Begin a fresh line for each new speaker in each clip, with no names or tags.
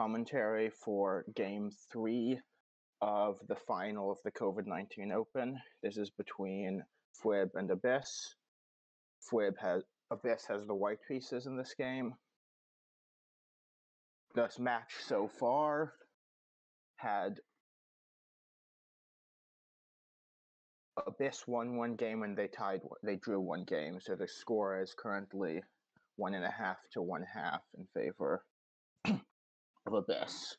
commentary for game three of the final of the COVID 19 Open. This is between Fwib and Abyss. Fwib has Abyss has the white pieces in this game. This match so far had Abyss won one game and they tied. They drew one game, so the score is currently one and a half to one half in favor Abyss.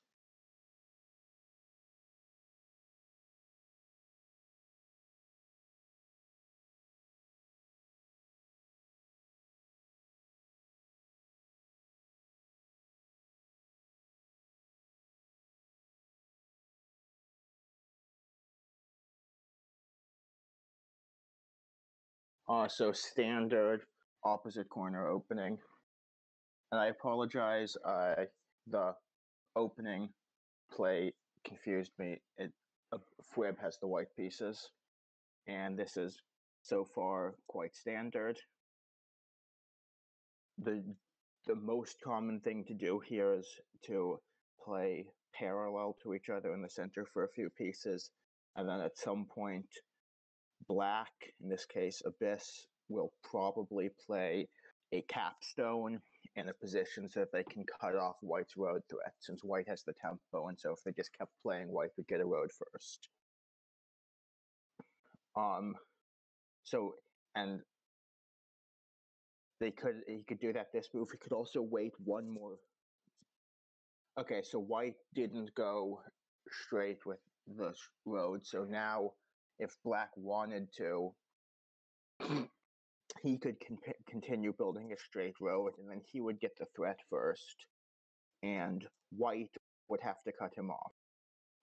Uh, so standard opposite corner opening. And I apologize. Uh, the opening play confused me. It uh, Fwib has the white pieces, and this is so far quite standard. the The most common thing to do here is to play parallel to each other in the center for a few pieces, and then at some point, black, in this case Abyss, will probably play a capstone in a position so that they can cut off White's road threat, since White has the tempo, and so if they just kept playing, White would get a road first. Um, so and they could he could do that this move. He could also wait one more. Okay, so White didn't go straight with the road, so now if Black wanted to, he could con- continue building a straight road, and then he would get the threat first, and White would have to cut him off.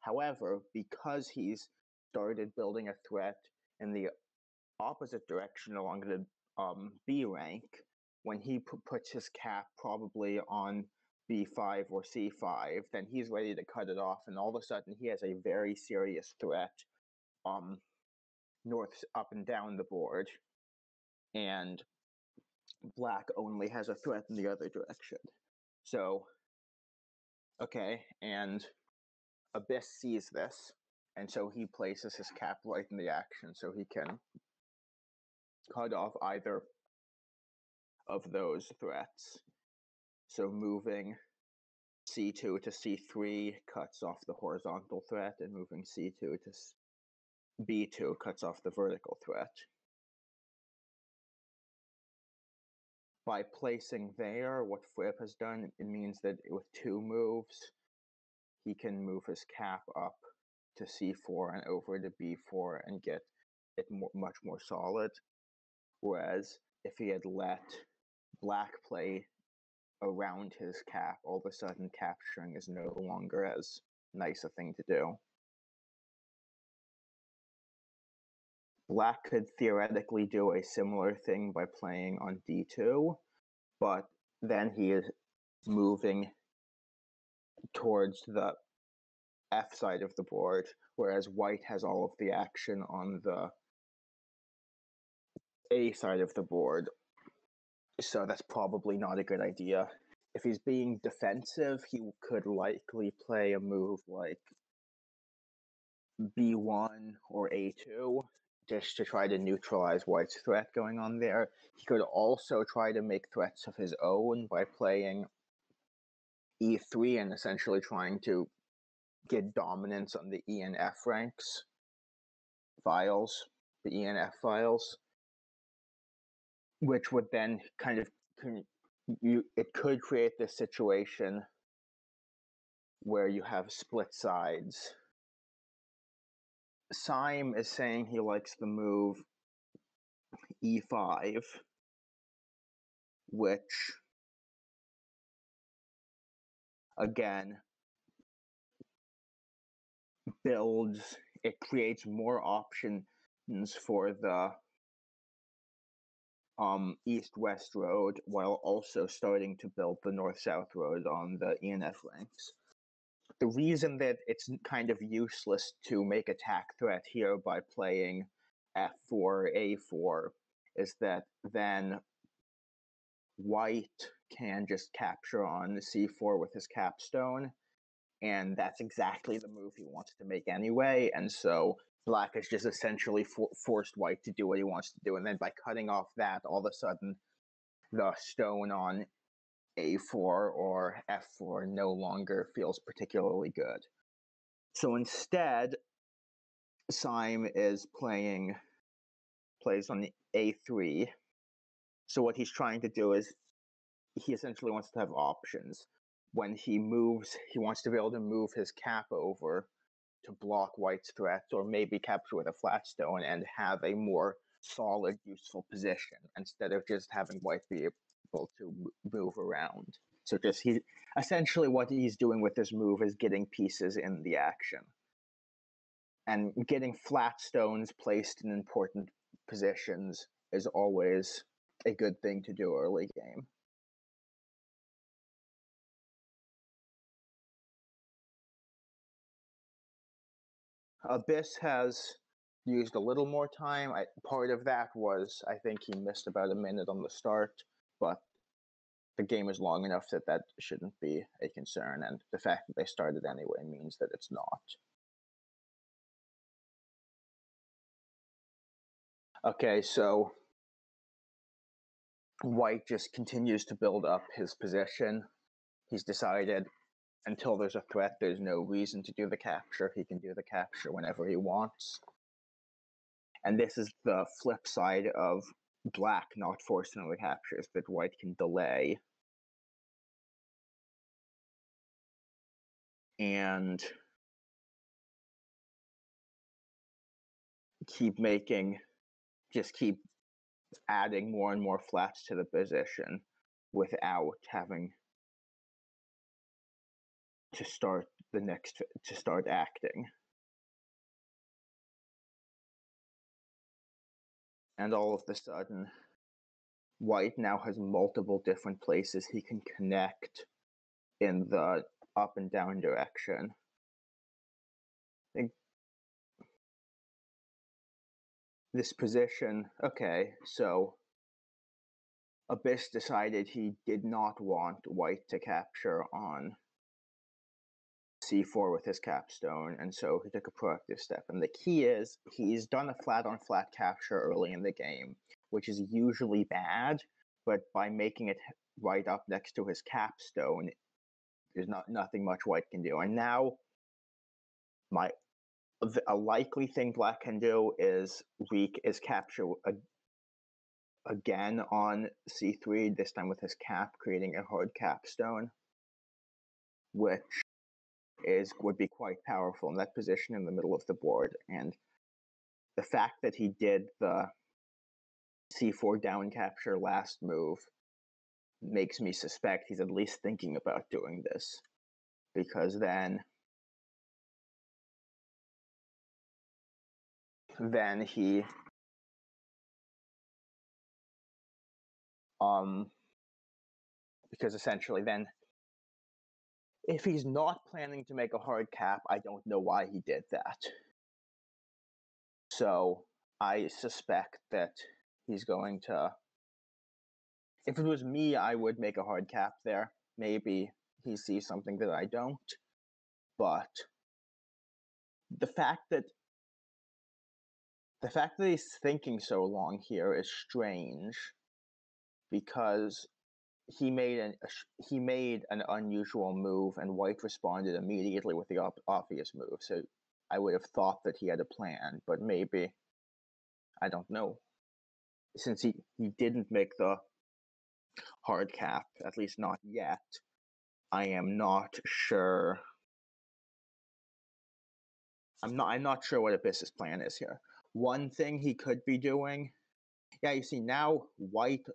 However, because he's started building a threat in the opposite direction along the um, B rank, when he p- puts his cap probably on B5 or C5, then he's ready to cut it off, and all of a sudden he has a very serious threat um, north, up, and down the board and black only has a threat in the other direction. So, okay, and Abyss sees this, and so he places his cap right in the action so he can cut off either of those threats. So moving C2 to C3 cuts off the horizontal threat, and moving C2 to B2 cuts off the vertical threat. By placing there, what Fwib has done, it means that with two moves, he can move his cap up to c4 and over to b4 and get it more, much more solid. Whereas if he had let black play around his cap, all of a sudden capturing is no longer as nice a thing to do. Black could theoretically do a similar thing by playing on d2, but then he is moving towards the F side of the board, whereas white has all of the action on the A side of the board. So that's probably not a good idea. If he's being defensive, he could likely play a move like B1 or A2 just to try to neutralize White's threat going on there. He could also try to make threats of his own by playing E3 and essentially trying to get dominance on the E and F ranks. Files, the E and F files, which would then kind of you it could create this situation where you have split sides Syme is saying he likes the move e5, which again builds it creates more options for the um, east-west road while also starting to build the north-south road on the ENF ranks the reason that it's kind of useless to make attack threat here by playing f4, a4 is that then white can just capture on c4 with his capstone, and that's exactly the move he wants to make anyway. And so black has just essentially for- forced white to do what he wants to do, and then by cutting off that, all of a sudden, the stone on a4 or f4 no longer feels particularly good. So instead, Syme is playing plays on the a3. So what he's trying to do is he essentially wants to have options. When he moves, he wants to be able to move his cap over to block white's threats or maybe capture with a flat stone and have a more solid, useful position instead of just having white be able to move around. So just he essentially what he's doing with this move is getting pieces in the action. And getting flat stones placed in important positions is always a good thing to do early game. Abyss has used a little more time. I, part of that was I think he missed about a minute on the start, but the game is long enough that that shouldn't be a concern, and the fact that they started anyway means that it's not. Okay, so White just continues to build up his position. He's decided until there's a threat, there's no reason to do the capture. He can do the capture whenever he wants. And this is the flip side of black not forcing the captures that white can delay. And keep making, just keep adding more and more flats to the position without having to start the next to start acting. And all of a sudden, white now has multiple different places he can connect in the up and down direction. I think this position, okay, so Abyss decided he did not want white to capture on c4 with his capstone, and so he took a proactive step. And the key is he's done a flat on flat capture early in the game, which is usually bad, but by making it right up next to his capstone, there's not nothing much white can do. And now my a likely thing black can do is weak is capture a, again on c3 this time with his cap creating a hard capstone which is would be quite powerful in that position in the middle of the board. And the fact that he did the c4 down capture last move makes me suspect he's at least thinking about doing this. Because then then he um because essentially then if he's not planning to make a hard cap, I don't know why he did that. So I suspect that he's going to. If it was me, I would make a hard cap there. Maybe he sees something that I don't. But the fact that the fact that he's thinking so long here is strange because he made an he made an unusual move, and White responded immediately with the op- obvious move. So I would have thought that he had a plan, but maybe I don't know. Since he, he didn't make the hard cap, at least not yet, I am not sure. I'm not I'm not sure what Abyss's plan is here. One thing he could be doing, yeah, you see now White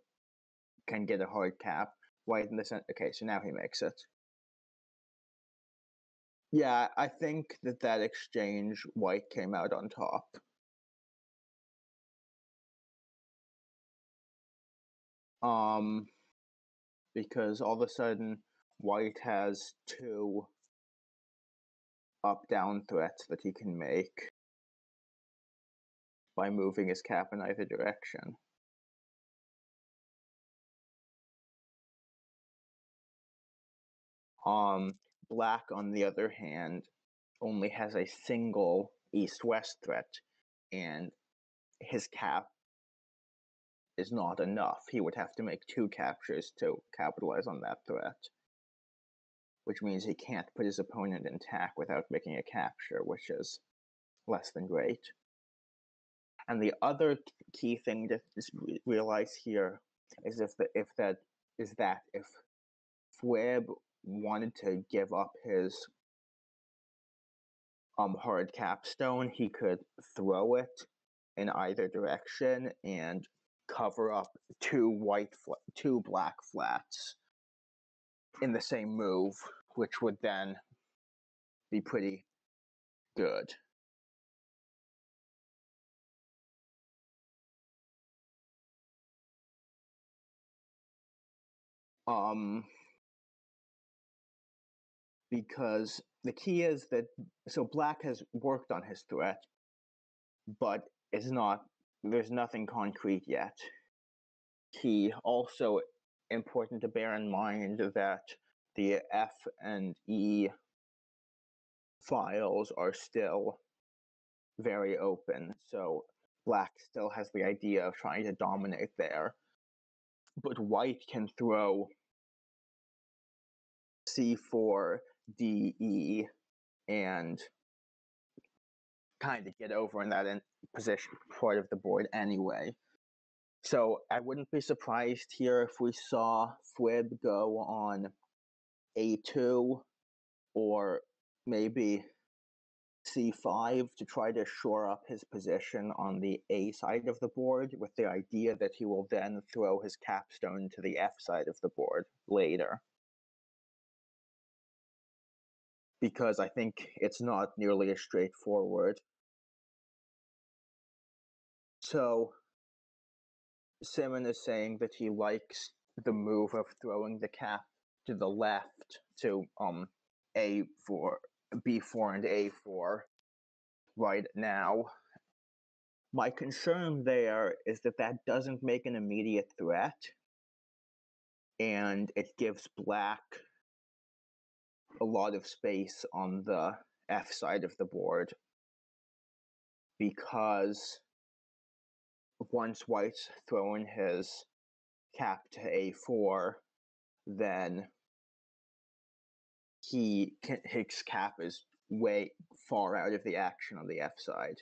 can get a hard cap. White in the center. Okay, so now he makes it. Yeah, I think that that exchange, White came out on top. Um, because all of a sudden, White has two up-down threats that he can make by moving his cap in either direction. Um, black, on the other hand, only has a single east west threat, and his cap is not enough. He would have to make two captures to capitalize on that threat, which means he can't put his opponent in Tak without making a capture, which is less than great. And the other key thing to realize here is if the, if that is that if Fwib wanted to give up his um hard capstone, he could throw it in either direction and cover up two white fl- two black flats in the same move, which would then be pretty good. Um, because the key is that so black has worked on his threat, but it's not there's nothing concrete yet. Key also important to bear in mind that the F and E files are still very open. So black still has the idea of trying to dominate there. But white can throw C4, DE, and kind of get over in that in position part of the board anyway. So I wouldn't be surprised here if we saw Fwib go on A2 or maybe C5 to try to shore up his position on the A side of the board with the idea that he will then throw his capstone to the F side of the board later. Because I think it's not nearly as straightforward. So Simmon is saying that he likes the move of throwing the cap to the left to um A4 B4 and A4 right now. My concern there is that that doesn't make an immediate threat, and it gives black a lot of space on the F side of the board because once white's thrown his cap to A4, then he can, his cap is way far out of the action on the F side.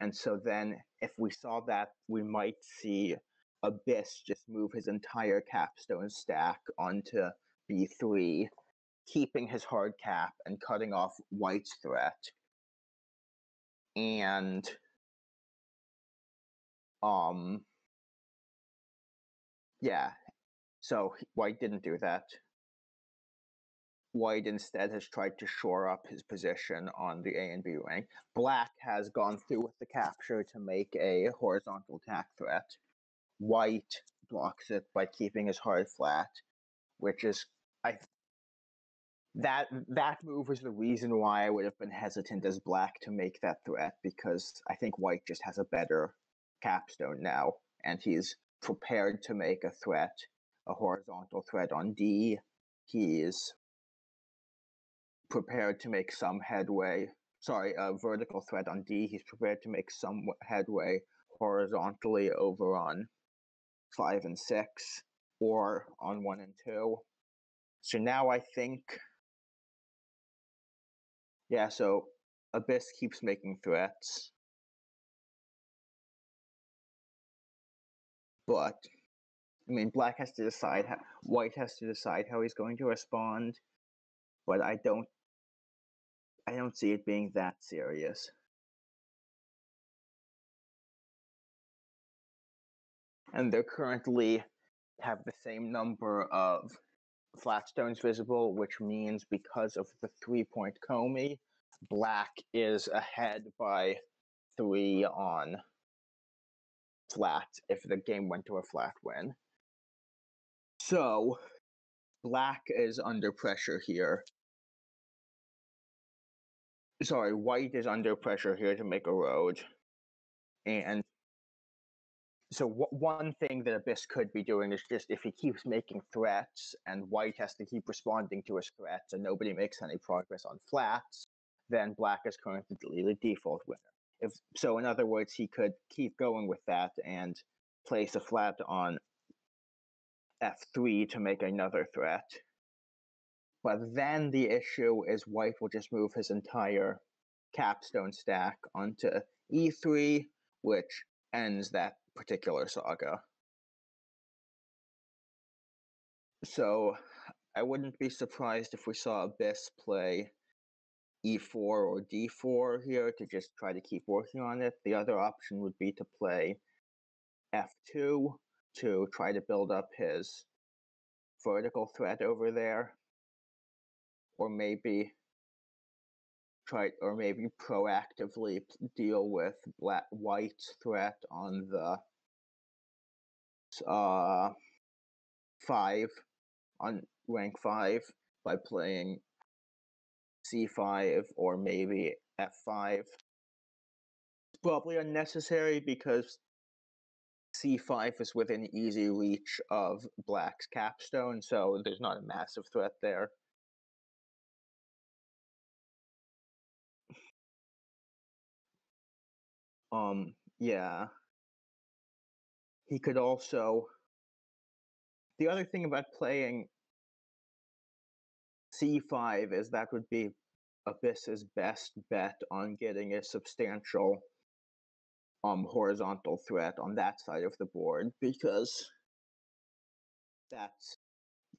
And so then if we saw that, we might see Abyss just move his entire capstone stack onto B3, keeping his hard cap and cutting off White's threat. And um yeah, so White didn't do that. White instead has tried to shore up his position on the A and B rank. Black has gone through with the capture to make a horizontal attack threat. White blocks it by keeping his hard flat, which is I that that move was the reason why I would have been hesitant as black to make that threat because I think white just has a better capstone now and he's prepared to make a threat, a horizontal threat on D. He's prepared to make some headway. Sorry, a vertical threat on D. He's prepared to make some headway horizontally over on five and six, or on one and two. So now I think, yeah. So Abyss keeps making threats, but I mean, Black has to decide how White has to decide how he's going to respond. But I don't I don't see it being that serious. And they currently have the same number of flat stones visible, which means because of the three point komi, black is ahead by three on flat if the game went to a flat win. So black is under pressure here sorry, white is under pressure here to make a road. And so w- one thing that Abyss could be doing is just if he keeps making threats and White has to keep responding to his threats and nobody makes any progress on flats, then Black is currently the default winner. If so, in other words, he could keep going with that and place a flat on f3 to make another threat. But then the issue is White will just move his entire capstone stack onto e3, which ends that particular saga. So I wouldn't be surprised if we saw Abyss play e4 or d4 here to just try to keep working on it. The other option would be to play f2 to try to build up his vertical threat over there. Or maybe try or maybe proactively deal with black white's threat on the uh five on rank five by playing c5 or maybe f5. It's probably unnecessary because c5 is within easy reach of black's capstone, so there's not a massive threat there. Um, yeah. He could also. The other thing about playing c5 is that would be Abyss's best bet on getting a substantial um horizontal threat on that side of the board because that's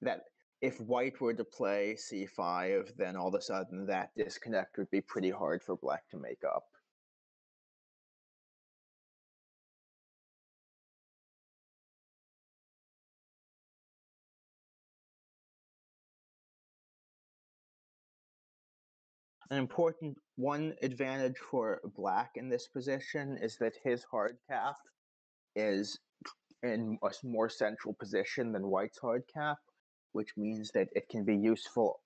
that if white were to play c5 then all of a sudden that disconnect would be pretty hard for black to make up an important one advantage for black in this position is that his hard cap is in a more central position than white's hard cap, which means that it can be useful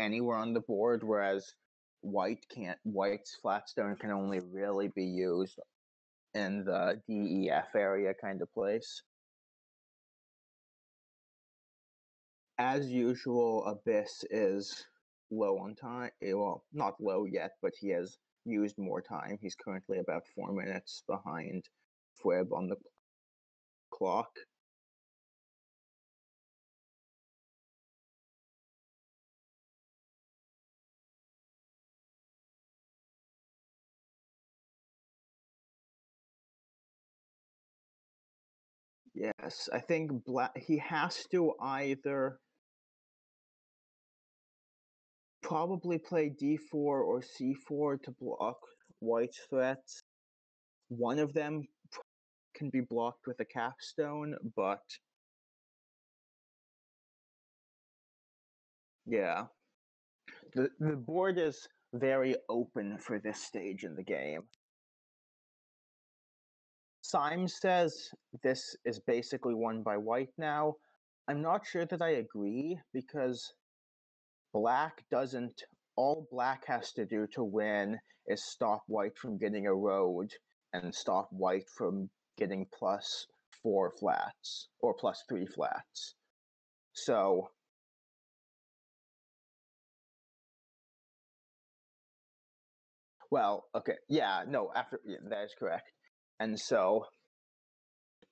anywhere on the board, whereas white can't. White's flatstone can only really be used in the DEF area kind of place. As usual, Abyss is low on time. Eh, well, not low yet, but he has used more time. He's currently about four minutes behind Fwib on the clock. Yes, I think black. He has to either probably play d4 or c4 to block white's threats. One of them can be blocked with a capstone, but yeah. The the board is very open for this stage in the game. Symes says this is basically won by white now. I'm not sure that I agree because black doesn't all black has to do to win is stop white from getting a road and stop white from getting plus four flats or plus three flats. So well, okay, yeah, no, after yeah, that is correct. And so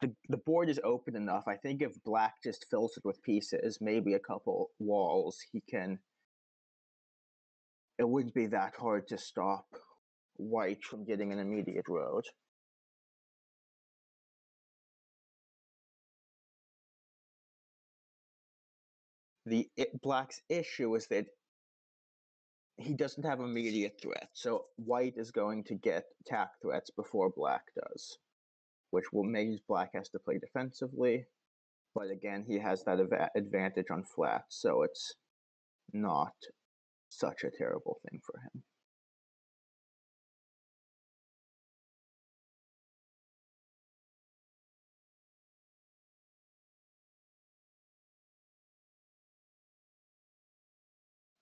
the the board is open enough. I think if black just fills it with pieces, maybe a couple walls, he can it wouldn't be that hard to stop white from getting an immediate road. The it, black's issue is that he doesn't have immediate threat, so white is going to get attack threats before black does, which will mean black has to play defensively. But again, he has that advantage on flats, so it's not such a terrible thing for him.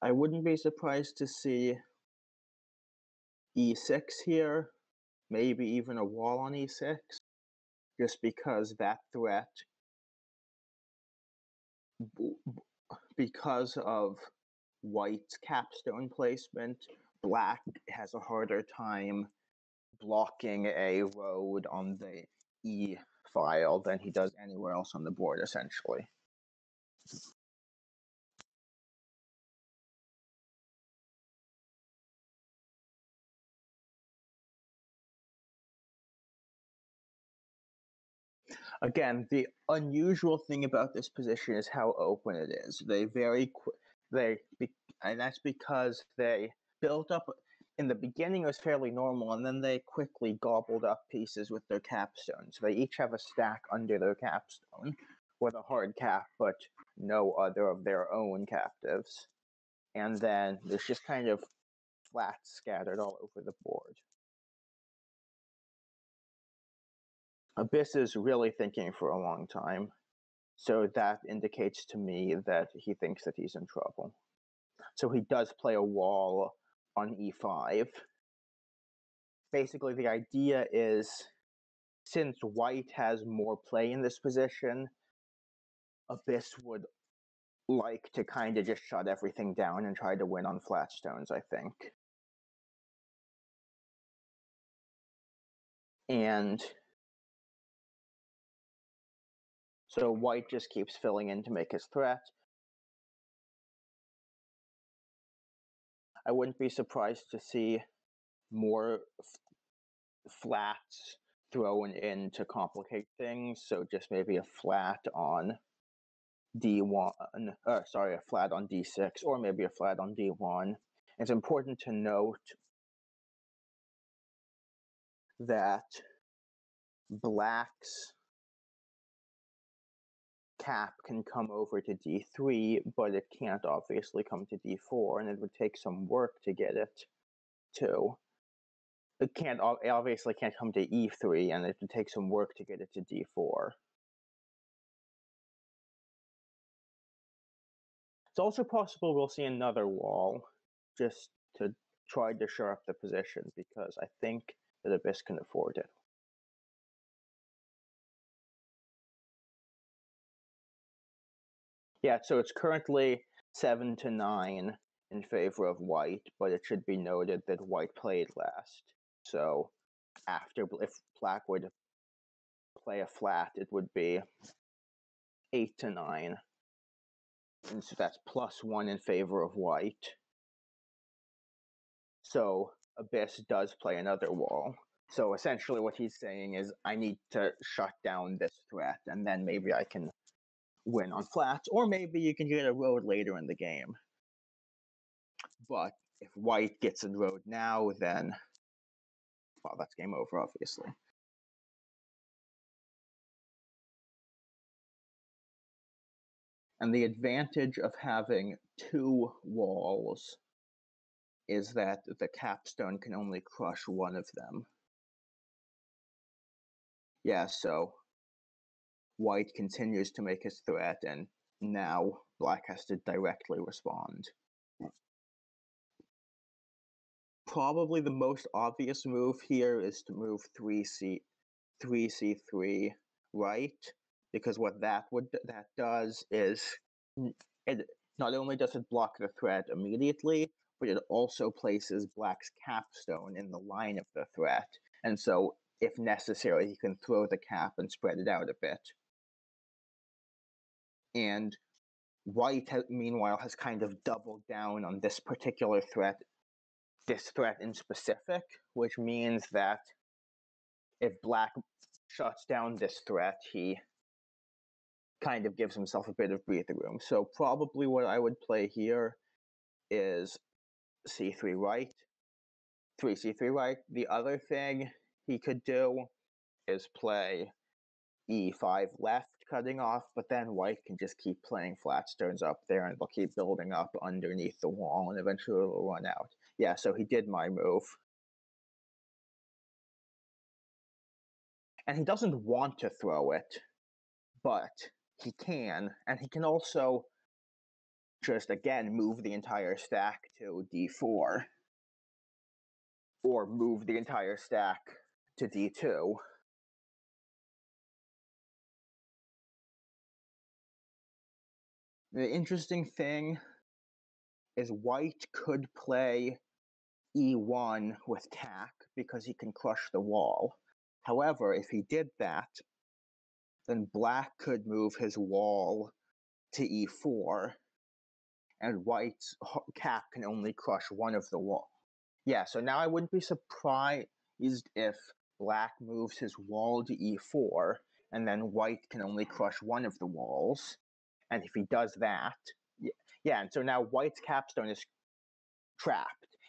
I wouldn't be surprised to see e6 here, maybe even a wall on e6, just because that threat, because of white's capstone placement, black has a harder time blocking a road on the E file than he does anywhere else on the board, essentially. Again, the unusual thing about this position is how open it is. They very qu- they and that's because they built up in the beginning it was fairly normal and then they quickly gobbled up pieces with their capstones. They each have a stack under their capstone with a hard cap but no other of their own captives. And then there's just kind of flats scattered all over the board. Abyss is really thinking for a long time. So that indicates to me that he thinks that he's in trouble. So he does play a wall on e5. Basically, the idea is since white has more play in this position, Abyss would like to kind of just shut everything down and try to win on flat stones, I think. And so white just keeps filling in to make his threat. I wouldn't be surprised to see more f- flats thrown in to complicate things. So just maybe a flat on D1, uh, sorry, a flat on D6, or maybe a flat on D1. It's important to note that blacks cap can come over to d3, but it can't obviously come to d4, and it would take some work to get it to. It can't it obviously can't come to e3, and it would take some work to get it to d4. It's also possible we'll see another wall just to try to shore up the position because I think that Abyss can afford it. Yeah, so it's currently seven to nine in favor of white, but it should be noted that white played last. So after if black to play a flat, it would be eight to nine. And so that's plus one in favor of white. So Abyss does play another wall. So essentially, what he's saying is, I need to shut down this threat, and then maybe I can win on flats, or maybe you can get a road later in the game. But if white gets a road now, then well, that's game over, obviously. And the advantage of having two walls is that the capstone can only crush one of them. Yeah, so White continues to make his threat, and now Black has to directly respond. Probably the most obvious move here is to move 3c 3c3 right? Because what that would that does is it not only does it block the threat immediately but it also places black's capstone in the line of the threat. And so if necessary he can throw the cap and spread it out a bit and White, meanwhile, has kind of doubled down on this particular threat, this threat in specific, which means that if Black shuts down this threat, he kind of gives himself a bit of breathing room. So, probably what I would play here is c3 right, 3c3 right. The other thing he could do is play e5 left cutting off, but then white can just keep playing flat stones up there and they'll keep building up underneath the wall and eventually it'll run out. Yeah, so he did my move. And he doesn't want to throw it, but he can, and he can also just again move the entire stack to d4 or move the entire stack to d2 The interesting thing is white could play e1 with Tak because he can crush the wall. However, if he did that, then black could move his wall to e4, and white's cap can only crush one of the wall. Yeah, so now I wouldn't be surprised if black moves his wall to e4, and then white can only crush one of the walls. And if he does that, yeah, and so now white's capstone is trapped.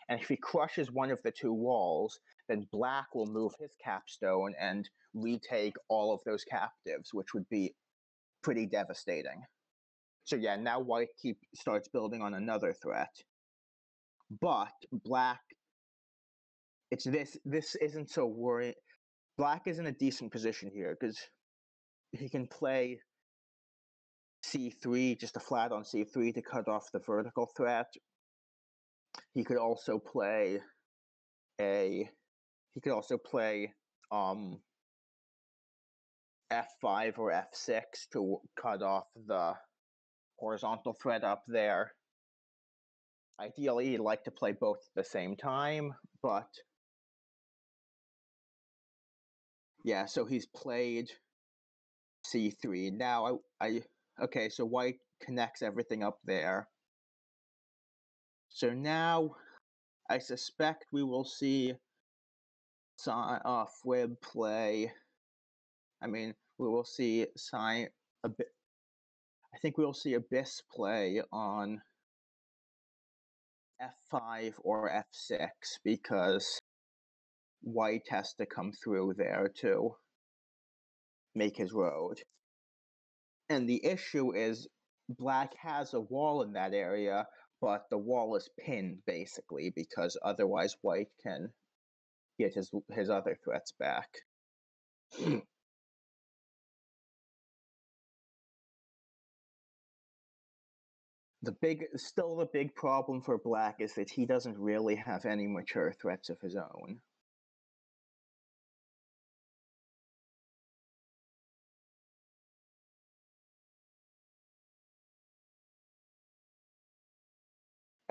And if he crushes one of the two walls, then black will move his capstone and retake all of those captives, which would be pretty devastating. So yeah, now white keep starts building on another threat. But black it's this this isn't so worrying. Black is in a decent position here because he can play c3, just a flat on c3 to cut off the vertical threat. He could also play a he could also play um f5 or f6 to cut off the horizontal threat up there. Ideally, you'd like to play both at the same time, but yeah, so he's played c3. Now I, I okay, so white connects everything up there. So now I suspect we will see uh, Fwib play. I mean, we will see sign a bit. I think we will see Abyss play on f5 or f6 because white has to come through there to make his road. And the issue is black has a wall in that area, but the wall is pinned basically because otherwise white can get his his other threats back. the big still the big problem for black is that he doesn't really have any mature threats of his own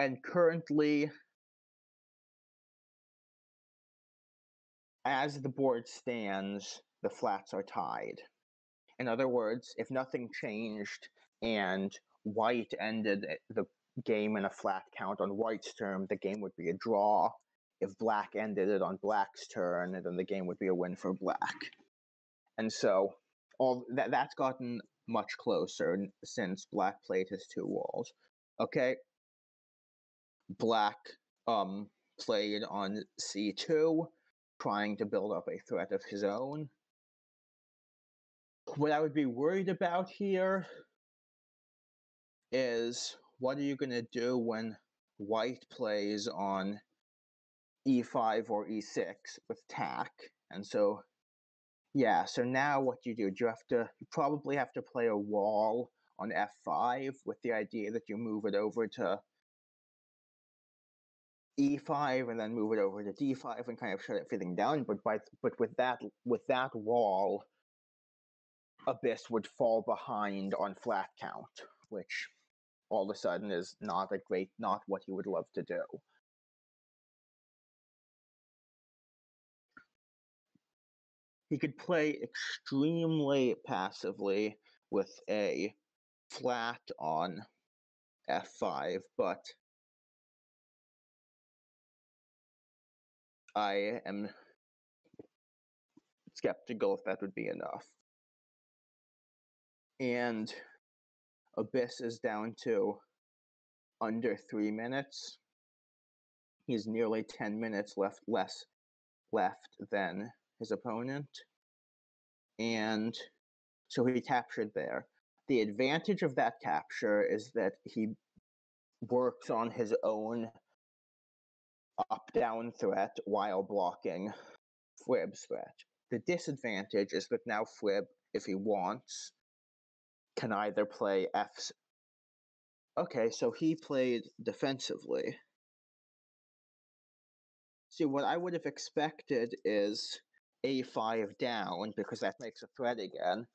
and currently as the board stands the flats are tied in other words if nothing changed and white ended the game in a flat count on white's turn, the game would be a draw. If black ended it on black's turn, then the game would be a win for black. And so all that that's gotten much closer since black played his two walls. Okay. Black um played on c2, trying to build up a threat of his own. What I would be worried about here is what are you going to do when white plays on e5 or e6 with Tak? And so, yeah, so now what do you do? Do you have to, you probably have to play a wall on f5 with the idea that you move it over to e5 and then move it over to d5 and kind of shut everything down. But by but with that with that wall, Abyss would fall behind on flat count, which all of a sudden is not a great, not what he would love to do. He could play extremely passively with a flat on f5, but I am skeptical if that would be enough. And Abyss is down to under three minutes. He's nearly 10 minutes left less left than his opponent. And so he captured there. The advantage of that capture is that he works on his own up down threat while blocking Fwib's threat. The disadvantage is that now Fwib, if he wants, can either play F. Okay, so he played defensively. See, what I would have expected is A5 down because that makes a threat again.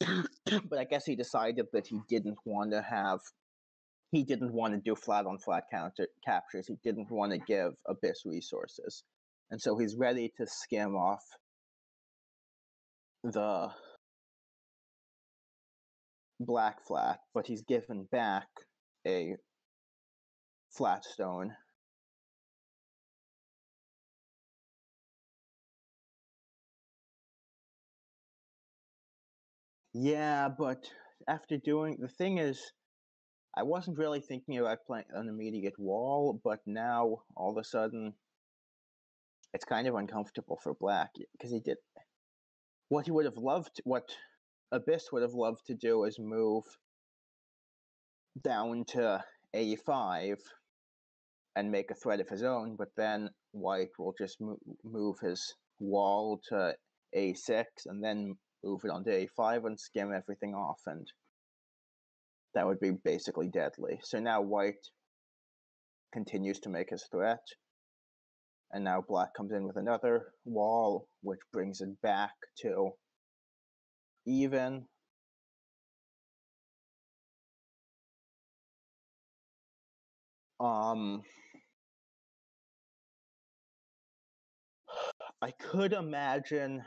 but I guess he decided that he didn't want to have he didn't want to do flat on flat counter captures. He didn't want to give Abyss resources. And so he's ready to skim off the black flat, but he's given back a flat stone. Yeah, but after doing the thing is, I wasn't really thinking about playing an immediate wall, but now all of a sudden, it's kind of uncomfortable for black because he did what he would have loved. What Abyss would have loved to do is move down to a5 and make a threat of his own, but then white will just move, move his wall to a6 and then move it onto a5 and skim everything off, and that would be basically deadly. So now white continues to make his threat, and now black comes in with another wall, which brings it back to even. Um, I could imagine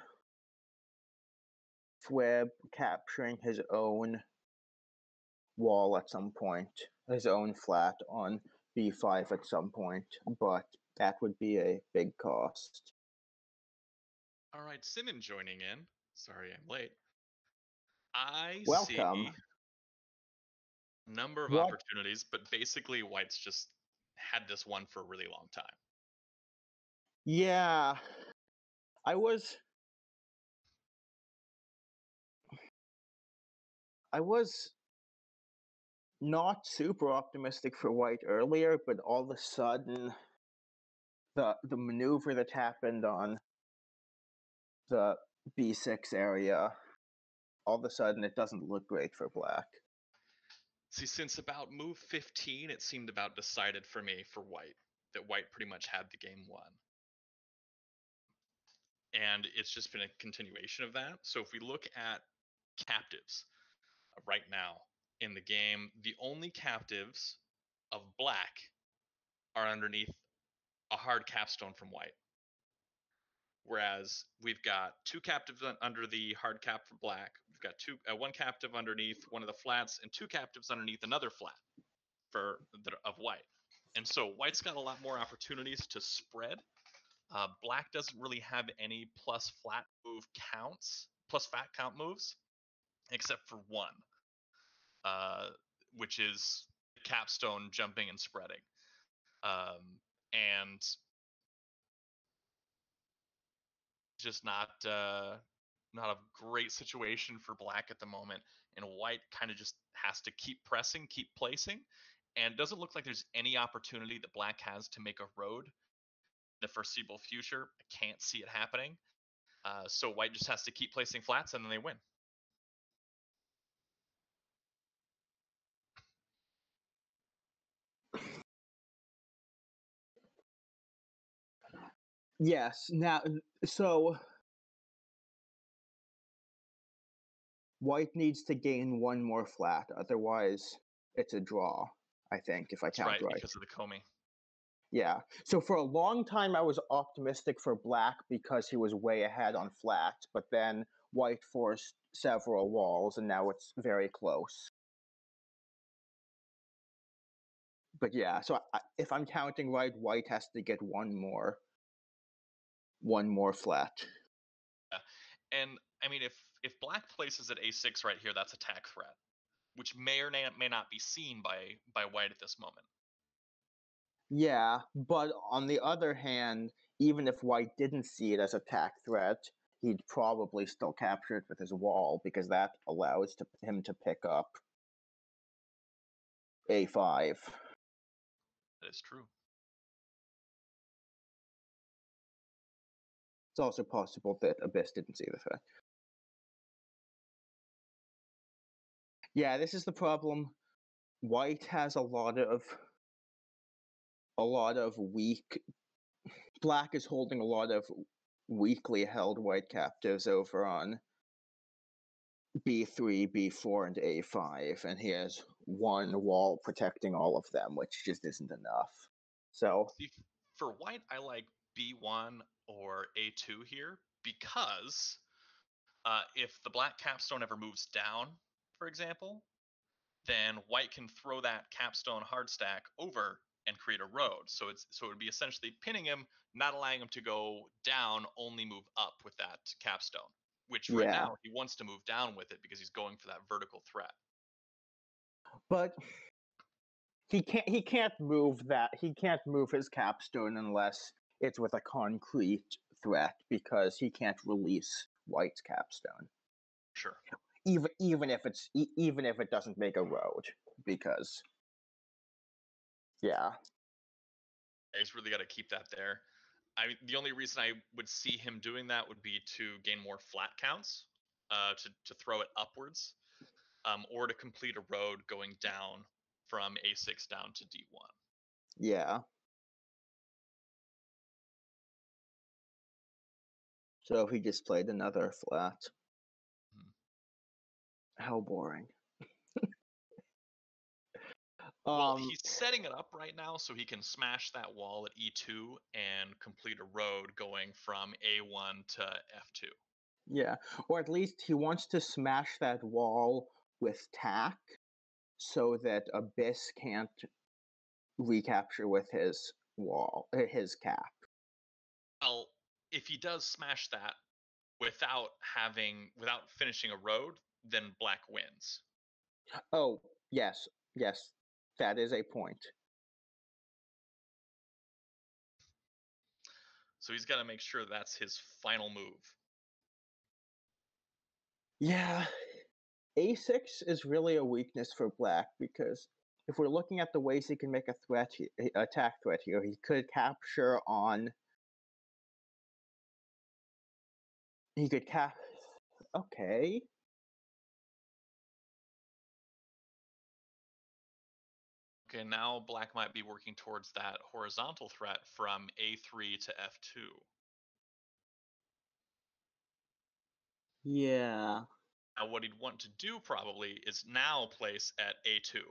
Fwib capturing his own wall at some point, his own flat on b5 at some point, but that would be a big cost.
All right, Simmon joining in. Sorry I'm late. I
Welcome.
see a number of
What-
opportunities, but basically White's just had this one for a really long time.
Yeah, I was. I was not super optimistic for white earlier, but all of a sudden, the the maneuver that happened on the b6 area, all of a sudden it doesn't look great for black.
See, since about move 15, it seemed about decided for me for White that White pretty much had the game won. And it's just been a continuation of that. So if we look at captives uh, right now in the game, the only captives of black are underneath a hard capstone from white. Whereas we've got two captives under the hard cap for black. We've got two, uh, one captive underneath one of the flats, and two captives underneath another flat for the, of white. And so white's got a lot more opportunities to spread. Uh, black doesn't really have any plus flat move counts, plus fat count moves, except for one, uh, which is capstone jumping and spreading. Um, and just not uh, not a great situation for black at the moment. And white kind of just has to keep pressing, keep placing, and doesn't look like there's any opportunity that black has to make a road in the foreseeable future. I can't see it happening. Uh, so white just has to keep placing flats, and then they win.
Yes. Now, so white needs to gain one more flat, otherwise it's a draw. I think if I count
right,
right.
because of the komi.
Yeah. So for a long time, I was optimistic for black because he was way ahead on flat, but then white forced several walls, and now it's very close. But yeah, so I, if I'm counting right, white has to get one more, one more flat.
And I mean, if if black places at a6 right here, that's attack threat, which may or may may not be seen by by white at this moment.
Yeah, but on the other hand, even if white didn't see it as attack threat, he'd probably still capture it with his wall because that allows to, him to pick up a5.
That is true.
It's also possible that Abyss didn't see the threat. Yeah, this is the problem. White has a lot of a lot of weak black is holding a lot of weakly held white captives over on b3, b4, and a5, and he has one wall protecting all of them, which just isn't enough. So
See, for white, I like b1 or a2 here because uh, if the black capstone ever moves down, for example, then white can throw that capstone hard stack over and create a road. So it's so it would be essentially pinning him, not allowing him to go down, only move up with that capstone. Which right
Yeah.
now he wants to move down with it because he's going for that vertical threat.
but he can't he can't move that he can't move his capstone unless it's with a concrete threat because he can't release white's capstone
Sure.
even even if it's even if it doesn't make a road because yeah
He's really got to keep that there. I mean, the only reason I would see him doing that would be to gain more flat counts, uh, to to throw it upwards, um, or to complete a road going down from a6 down to d1.
yeah so he just played another flat
Hmm.
how boring
Well,
um
he's setting it up right now so he can smash that wall at e2 and complete a road going from a1 to f2.
Yeah, or at least he wants to smash that wall with tak so that Abyss can't recapture with his wall, uh, his cap.
Well, if he does smash that without having without finishing a road, then black wins.
Oh, yes, yes, that is a point.
So he's got to make sure that's his final move.
Yeah, a6 is really a weakness for black because if we're looking at the ways he can make a threat, attack threat here, he could capture on. He could cap. Okay.
Okay, now black might be working towards that horizontal threat from a3 to f2.
Yeah.
Now, what he'd want to do probably is now place at a2,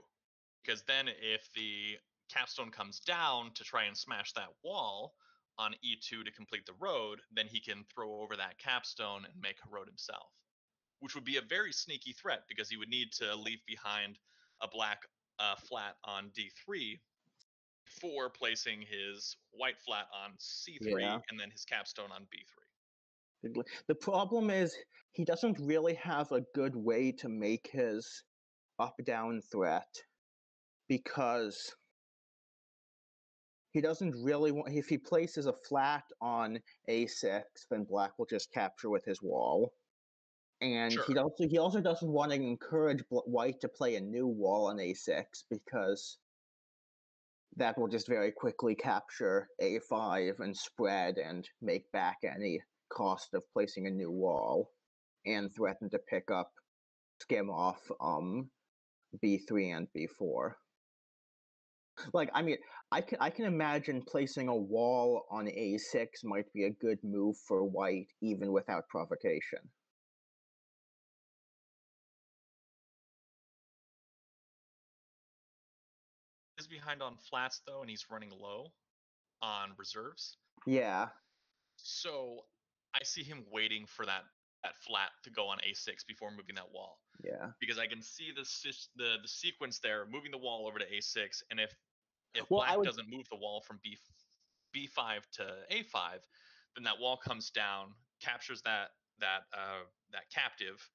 because then if the capstone comes down to try and smash that wall on e2 to complete the road, then he can throw over that capstone and make a road himself, which would be a very sneaky threat because he would need to leave behind a black uh, flat on d3 before placing his white flat on c3
Yeah.
and then his capstone on b3.
The problem is he doesn't really have a good way to make his up down threat because he doesn't really want if he places a flat on a6 then black will just capture with his wall. And he also he also doesn't want to encourage white to play a new wall on a6 because that will just very quickly capture a5 and spread and make back any cost of placing a new wall and threaten to pick up skim off um b3 and b4 like i mean i can i can imagine placing a wall on a6 might be a good move for white even without provocation.
Is behind on flats though, and he's running low on reserves.
yeah.
So I see him waiting for that that flat to go on a6 before moving that wall
yeah.
because I can see the the the sequence there, moving the wall over to a6, and if if
Well,
black
would-
doesn't move the wall from b b5 to a5, then that wall comes down, captures that that uh, that captive,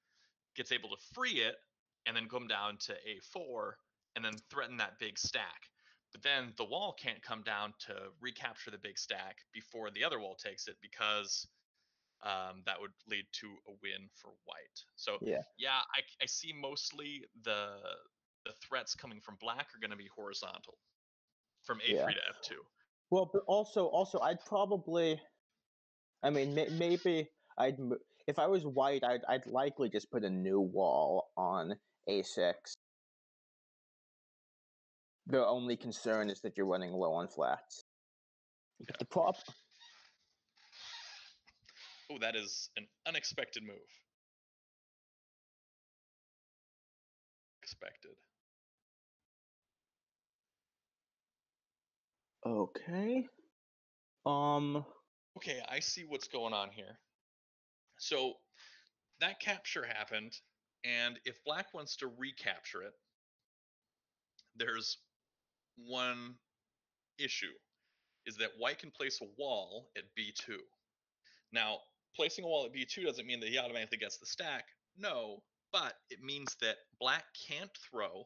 gets able to free it, and then come down to a4, and then threaten that big stack. But then the wall can't come down to recapture the big stack before the other wall takes it because um, that would lead to a win for white. So
Yeah.
yeah, I, I see mostly the the threats coming from black are going to be horizontal from a3
Yeah.
to f2.
Well, but also, also, I'd probably, I mean, may, maybe I'd, if I was white, I'd, I'd likely just put a new wall on a6. The only concern is that you're running low on flats. But the prop,
Oh, that is an unexpected move. expected.
Okay. Um.
Okay, I see what's going on here. So that capture happened, and if black wants to recapture it, there's one issue is that white can place a wall at B2. Now, placing a wall at B2 doesn't mean that he automatically gets the stack. No, but it means that black can't throw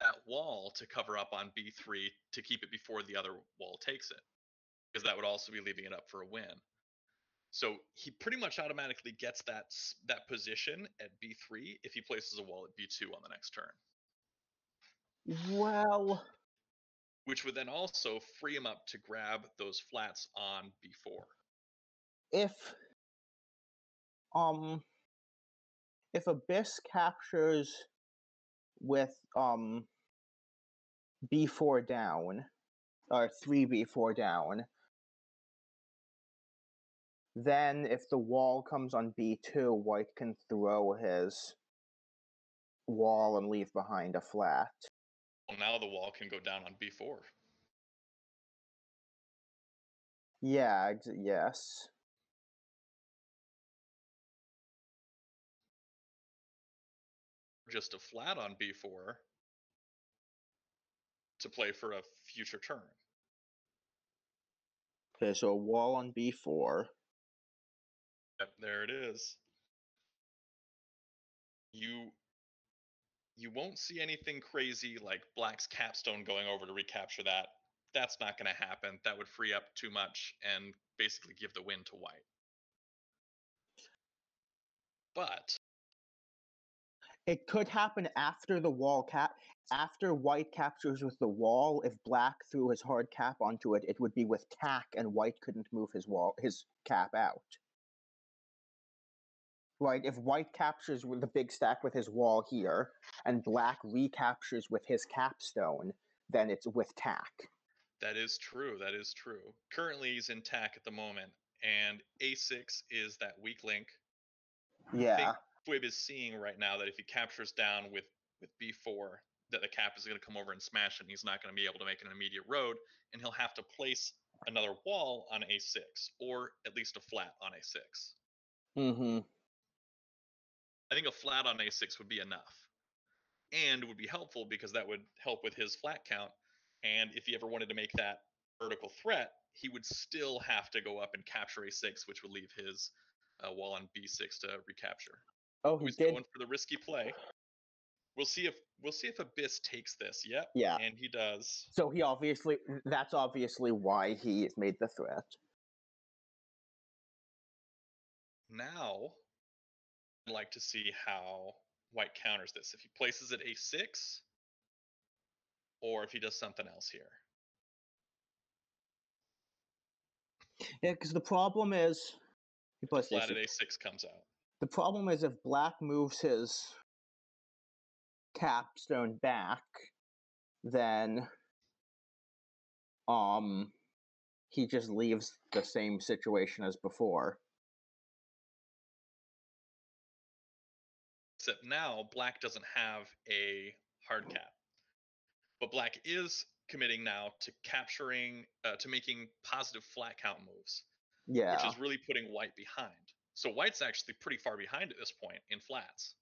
that wall to cover up on B3 to keep it before the other wall takes it, because that would also be leaving it up for a win. So he pretty much automatically gets that that position at B3 if he places a wall at B2 on the next turn,
Well.
which would then also free him up to grab those flats on B4.
if um if abyss captures with um b4 down or 3b4 down. Then if the wall comes on b2 white can throw his wall and leave behind a flat.
Well, now the wall can go down on B4.
yeah ex- yes
just a flat on b4 to play for a future turn.
okay so a wall on b4
Yep, there it is. You you won't see anything crazy like Black's capstone going over to recapture that. That's not going to happen. That would free up too much and basically give the win to white. But
It could happen after the wall cap. After white captures with the wall, if black threw his hard cap onto it, it would be with tak, and white couldn't move his wall his cap out. Right? If white captures with the big stack with his wall here, and black recaptures with his capstone, then it's with tak.
that is true. That is true. Currently, he's in tak at the moment, and A6 is that weak link
Yeah.
Fwib is seeing right now that if he captures down with with B4, that the cap is going to come over and smash it, and he's not going to be able to make an immediate road, and he'll have to place another wall on A6, or at least a flat on A6.
Mm-hmm.
I think a flat on A6 would be enough, and would be helpful because that would help with his flat count. And if he ever wanted to make that vertical threat, he would still have to go up and capture A6, which would leave his uh, wall on B6 to recapture.
Oh, did.
going for the risky play. We'll see if we'll see if Abyss takes this. Yep.
Yeah.
And he does.
So he obviously. That's obviously why he made the threat.
Now I'd like to see how white counters this. If he places it A6 or if he does something else here.
Yeah, because the problem is. He plays
Flat at
A6.
A6 comes out.
The problem is if black moves his capstone back, then um he just leaves the same situation as before.
Except now black doesn't have a hard cap. But black is committing now to capturing uh, to making positive flat count moves.
Yeah.
which is really putting white behind. So white's actually pretty far behind at this point in flats.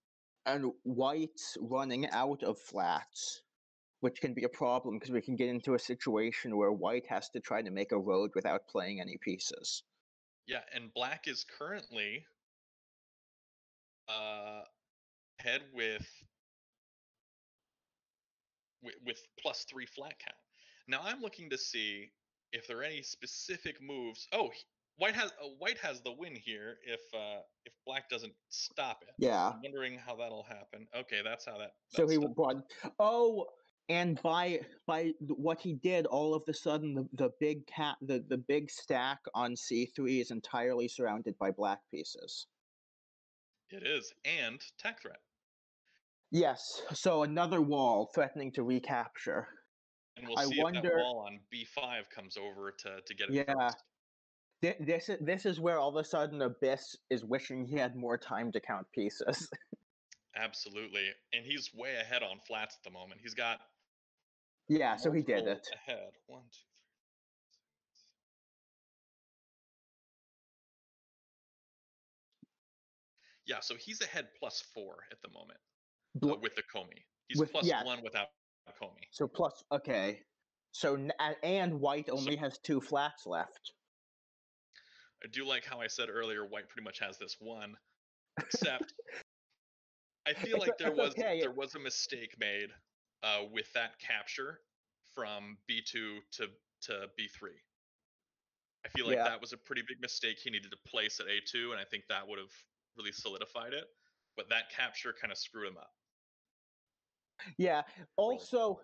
and white's running out of flats, which can be a problem because we can get into a situation where white has to try to make a road without playing any pieces.
Yeah, and black is currently uh head with with, with plus three flat count. Now I'm looking to see if there are any specific moves. Oh, white has uh, white has the win here if uh if black doesn't stop it.
Yeah.
I'm wondering how that'll happen. Okay, that's how that.
So he brought. Oh, and by by what he did, all of a sudden the, the big cat the, the big stack on C three is entirely surrounded by black pieces.
It is and tak threat.
Yes. So another wall threatening to recapture.
And we'll
I
see if
wonder-
that wall on B5 comes over to, to get it
Yeah.
first.
Thi- This is this is where all of a sudden Abyss is wishing he had more time to count pieces.
Absolutely. And he's way ahead on flats at the moment. He's got
Yeah, so he did it.
ahead. One, two, three. Yeah, so he's ahead plus four at the moment uh, with the komi. He's
with-
plus
yeah.
one without komi.
So plus, okay. So and white only has two flats left.
I do like how I said earlier, White pretty much has this one, except I feel
It's
like there was
okay.
there was a mistake made uh, with that capture from B2 to to B3. I feel like
Yeah.
that was a pretty big mistake. He needed to place at A2, and I think that would have really solidified it. But that capture kind of screwed him up.
Yeah. Also,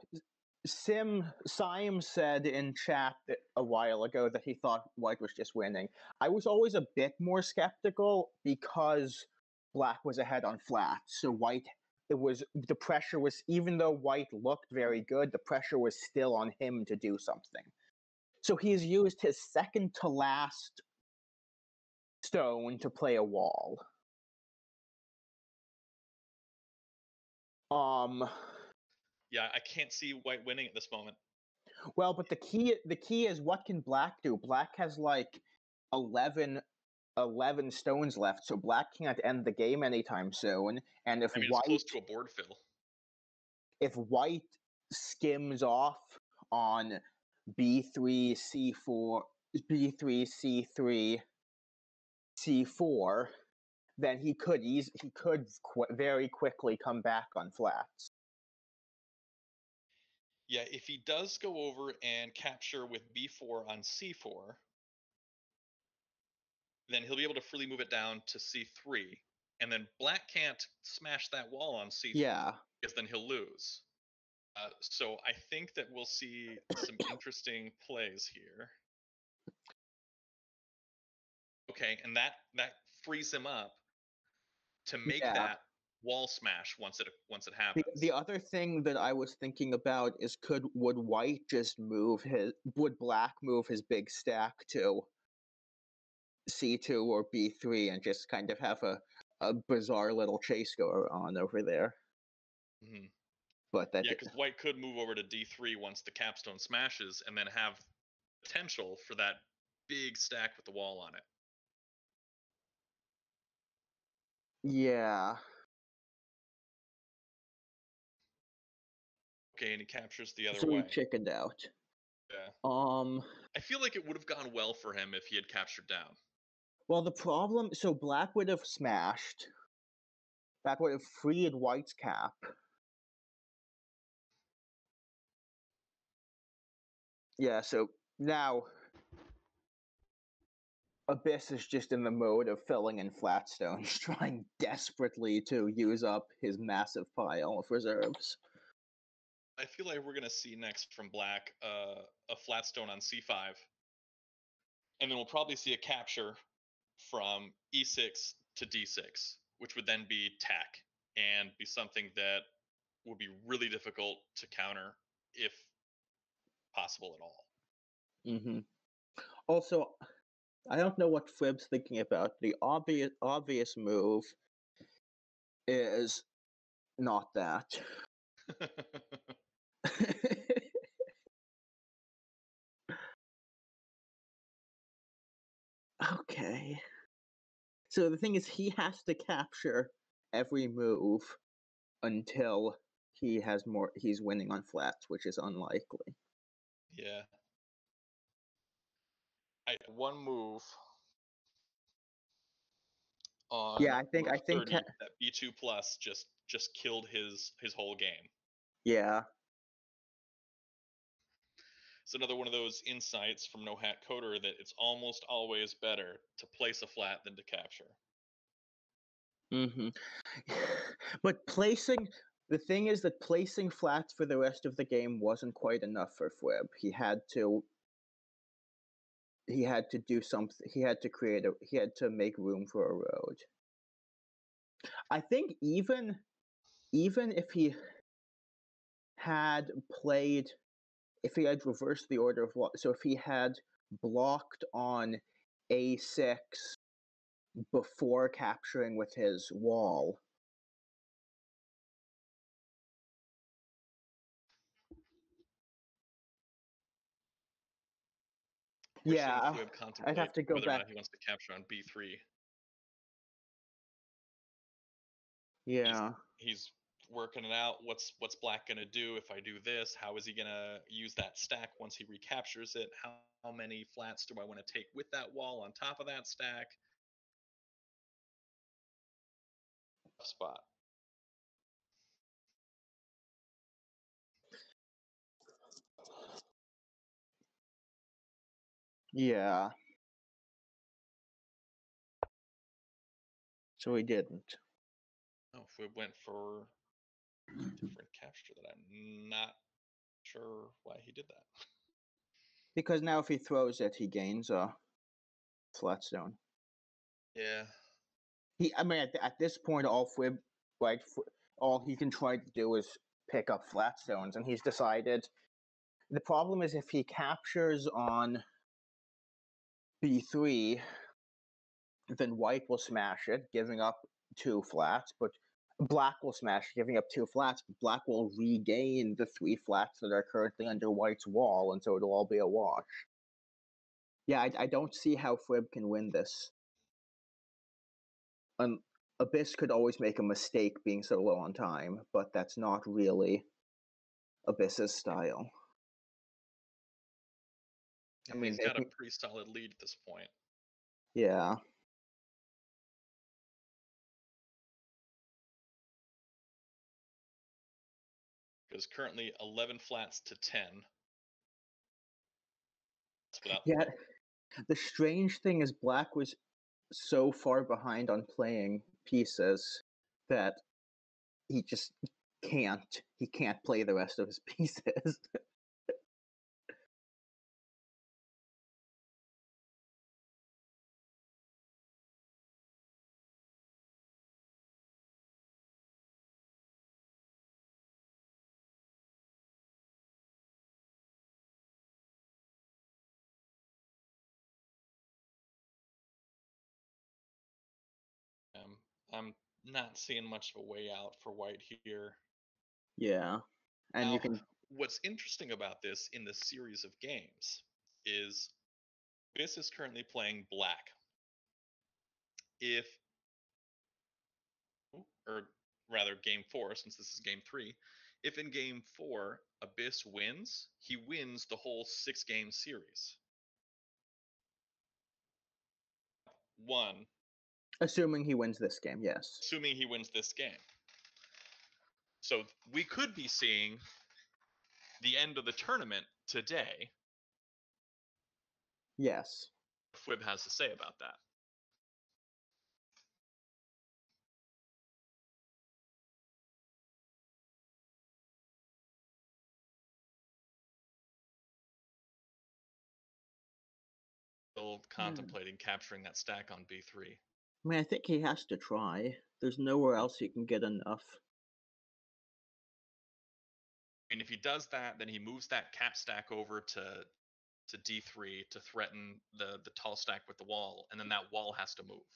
Sim Syme said in chat a while ago that he thought White was just winning. I was always a bit more skeptical because Black was ahead on flat, So White, it was the pressure was even though White looked very good, the pressure was still on him to do something. So he's used his second to last stone to play a wall. Um.
Yeah, I can't see White winning at this moment.
Well, but the key the key is what can black do? Black has like 11, 11 stones left, so black can't end the game anytime soon. And if
I mean,
white
close to a board fill.
if white skims off on b3 c4 b3 c3 c4 then he could eas- he could qu- very quickly come back on flats
Yeah, if he does go over and capture with b4 on c4, then he'll be able to freely move it down to c3. And then black can't smash that wall on c3
yeah
because then he'll lose. Uh, so I think that we'll see some interesting plays here. Okay, and that that frees him up to make
Yeah.
that wall smash once it once it happens.
the other thing that I was thinking about is could would white just move his would black move his big stack to C2 or B3 and just kind of have a, a bizarre little chase go on over there.
Mhm.
But that
Yeah, because White could move over to D3 once the capstone smashes, and then have potential for that big stack with the wall on it.
yeah.
Okay, and he captures the other
So he
way.
chickened out.
Yeah.
Um
I feel like it would have gone well for him if he had captured down.
well the problem so black would have smashed. Black would have freed white's cap. Yeah, so now Abyss is just in the mode of filling in flat stones, trying desperately to use up his massive pile of reserves.
I feel like we're gonna see next from Black uh, a flat stone on C5, and then we'll probably see a capture from E6 to D6, which would then be tak and be something that would be really difficult to counter if possible at all.
Mm-hmm. Also, I don't know what Fwib's thinking about. The obvious obvious move is not that. okay. So the thing is, he has to capture every move until he has more. He's winning on flats, which is unlikely.
yeah. I one move. On
Yeah, I think- I think
30
ca-
that B2 plus just just killed his his whole game.
Yeah.
It's another one of those insights from No Hat Coder that it's almost always better to place a flat than to capture.
hmm But placing the thing is that placing flats for the rest of the game wasn't quite enough for Fwib. He had to he had to do something he had to create a he had to make room for a road. I think even even if he had played if he had reversed the order of what, so if he had blocked on a6 before capturing with his wall.
We're
yeah,
I'd
have to go back.
he wants to capture on b3.
Yeah,
he's, he's working it out. What's what's Black gonna do if I do this? How is he gonna use that stack once he recaptures it? How, how many flats do I want to take with that wall on top of that stack? Spot.
Yeah. So he didn't.
Oh, if we went for different capture that I'm not sure why he did that.
Because now if he throws it, he gains a flat stone.
Yeah.
He, I mean, at, at this point, all Fwib, like, all he can try to do is pick up flat stones, and he's decided. The problem is if he captures on b3, then White will smash it, giving up two flats, but Black will smash, giving up two flats. But Black will regain the three flats that are currently under White's wall, and so it'll all be a wash. Yeah, I, I don't see how Fwib can win this. Um, Abyss could always make a mistake being so low on time, but that's not really Abyss's style. I mean,
he's got a pretty solid lead at this point.
Yeah.
Because currently 11 flats to 10.
Yeah. The strange thing is, Black was so far behind on playing pieces that he just can't. He can't play the rest of his pieces.
Not seeing much of a way out for white here.
yeah. And
Now,
you can.
What's interesting about this in the series of games is this is currently playing black. If, or rather, game four, since this is game three, if in game four Abyss wins, he wins the whole six game series. One,
Assuming he wins this game, yes.
assuming he wins this game. So we could be seeing the end of the tournament today.
Yes.
Fwib has to say about that. Still hmm. contemplating capturing that stack on B3.
I mean, I think he has to try. There's nowhere else he can get enough.
And if he does that, then he moves that cap stack over to to D3 to threaten the the tall stack with the wall, and then that wall has to move.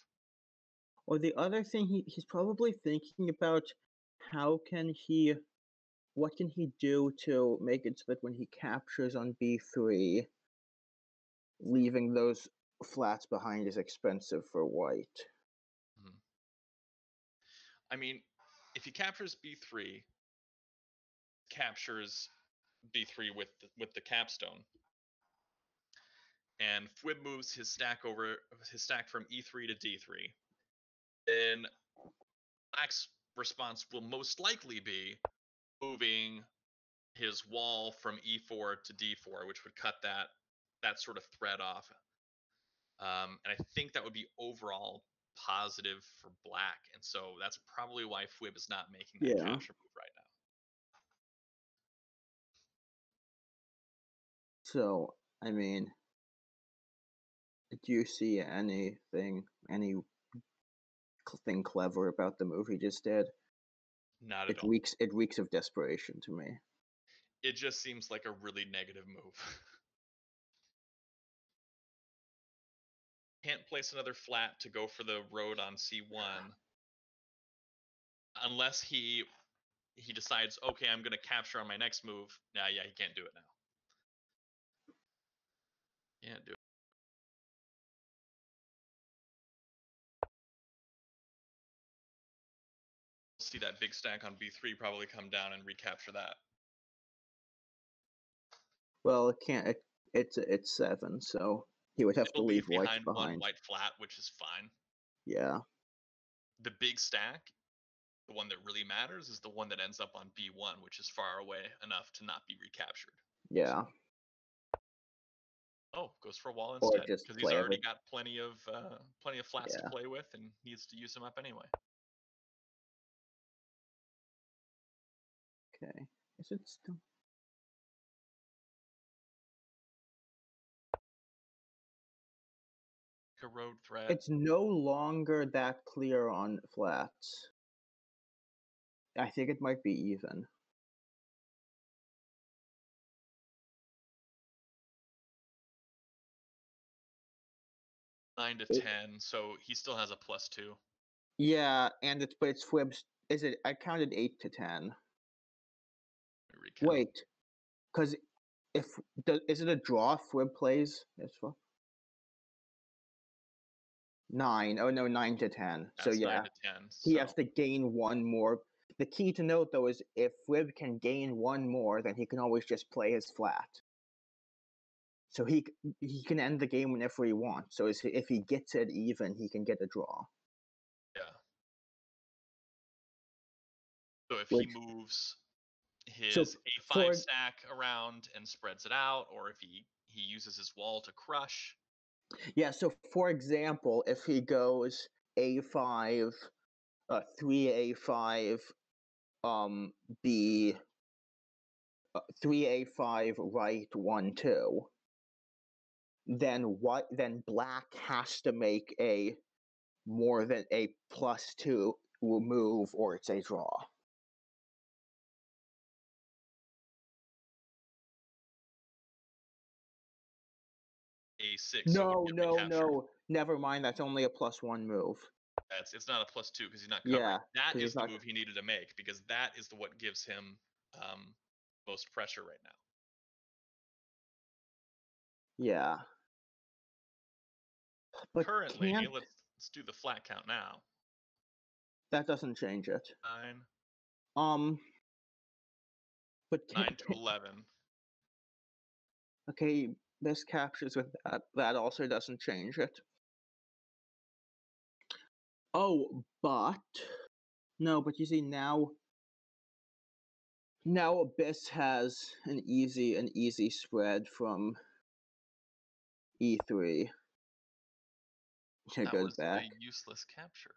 Or the other thing he, he's probably thinking about how can he what can he do to make it so that when he captures on B3 leaving those flats behind is expensive for white.
I mean, if he captures B3, captures B3 with the, with the capstone, and Fwib moves his stack over his stack from E3 to D3, then Black's response will most likely be moving his wall from E4 to D4, which would cut that that sort of thread off. Um, and I think that would be overall positive for black, and so that's probably why Fwib is not making that
Yeah.
capture move right now.
So, I mean, do you see anything, any thing clever about the move he just did?
Not at
It
all.
reeks, it reeks of desperation to me.
It just seems like a really negative move. can't place another flat to go for the road on C1 unless he he decides, okay, I'm going to capture on my next move. Now, nah, yeah, he can't do it now. Can't do it. See that big stack on B3 probably come down and recapture that.
Well, it can't. It, it's it's seven, so he would have to
It'll
leave
leave
white
behind, one
behind.
white flat, which is fine.
Yeah.
The big stack, the one that really matters, is the one that ends up on b1, which is far away enough to not be recaptured.
Yeah.
Oh, goes for a wall instead because he's already
every-
got plenty of uh, plenty of flats
Yeah.
to play with and needs to use them up anyway.
Okay. Is it still?
A road threat.
It's no longer that clear on flats. I think it might be even.
nine to
it-
ten, so he still has a plus two.
Yeah, and it's but it's Fwib's. Is it? I counted eight to ten.
Let me recount.
Wait, because if the, is it a draw? if Fwib plays as well. Nine. Oh no, nine to ten. so yeah,
nine to ten.
he has to gain one more. The key to note though is if Fwib can gain one more, then he can always just play his flat. So he he can end the game whenever he wants. So if he gets it even, he can get a draw.
Yeah. So if
Which-
he moves his
So
a5
for-
stack around and spreads it out, or if he he uses his wall to crush,
Yeah, so for example, if he goes a5, uh, 3a5, um, b, uh, 3a5, right, 1, 2, then what, then black has to make a more than a plus 2 move or it's a draw.
A6.
No,
get
no, no, never mind, that's only a plus 1 move.
That's it's not a plus two because he's not covering.
Yeah,
that
'cause he's
the
not-
move he needed to make because that is the what gives him um, most pressure right now.
Yeah. But
Currently,
can't-
let's let's do the flat count now.
that doesn't change it.
Nine,
Um. But can,
nine to eleven.
okay, this captures with that. That also doesn't change it. Oh, but no, but you see now. Now Abyss has an easy an easy spread from E3. It
That was
back.
a useless capture.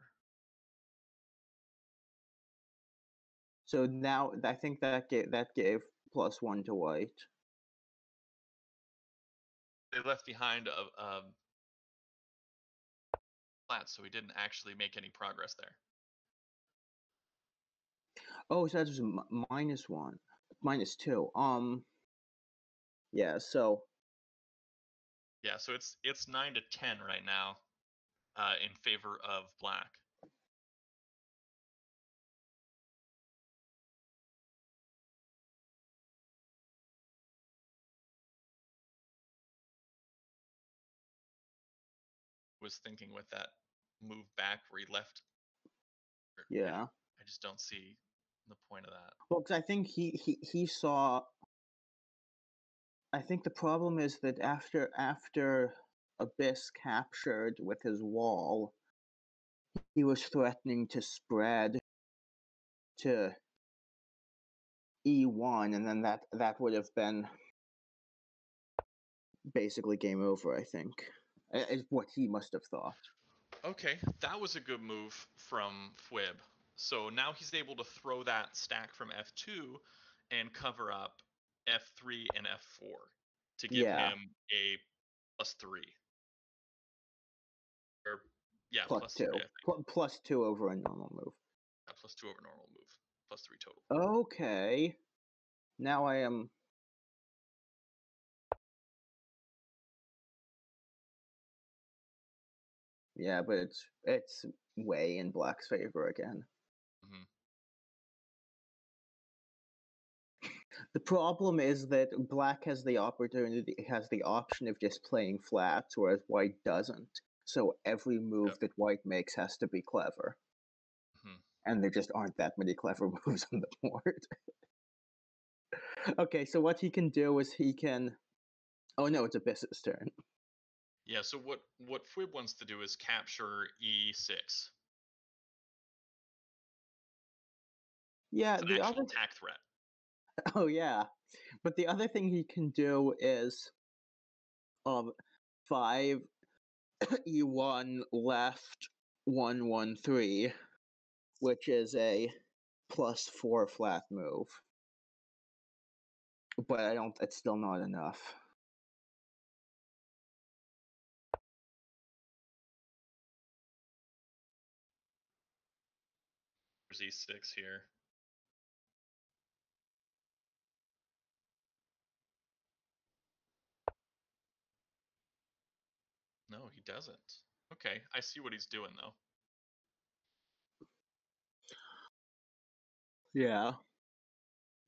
So now I think that gave that gave plus one to white.
They left behind a, a flat, so we didn't actually make any progress there.
Oh, so that's m- minus one, minus two. Um. Yeah. So
Yeah, so it's it's nine to ten right now, uh, in favor of black. Was thinking with that move back where he left.
yeah.
I just don't see the point of that.
Well, because I think he he he saw. I think the problem is that after after Abyss captured with his wall, he was threatening to spread to E1, and then that that would have been basically game over. I think is what he must have thought.
Okay, that was a good move from Fwib. So now he's able to throw that stack from F2 and cover up F3 and F4 to give
Yeah.
him a plus three. Or yeah,
Plus
plus
two,
three,
Pl- plus two over a normal move.
Uh, plus two over normal move. Plus three total.
Okay. Now I am. Yeah, but it's it's way in black's favor again.
Mhm.
The problem is that black has the opportunity, has the option of just playing flats, whereas white doesn't. So every move
Yep.
that white makes has to be clever.
Mhm.
and there just aren't that many clever moves on the board. okay, so what he can do is he can. Oh no, it's Abyss's turn.
Yeah. So what what Fwib wants to do is capture e6.
Yeah, the other.
attack threat.
Oh yeah, but the other thing he can do is, um, five e one left one one three, which is a plus four flat move. But I don't. It's still not enough.
There's e6 here. No, he doesn't. Okay, I see what he's doing though.
Yeah.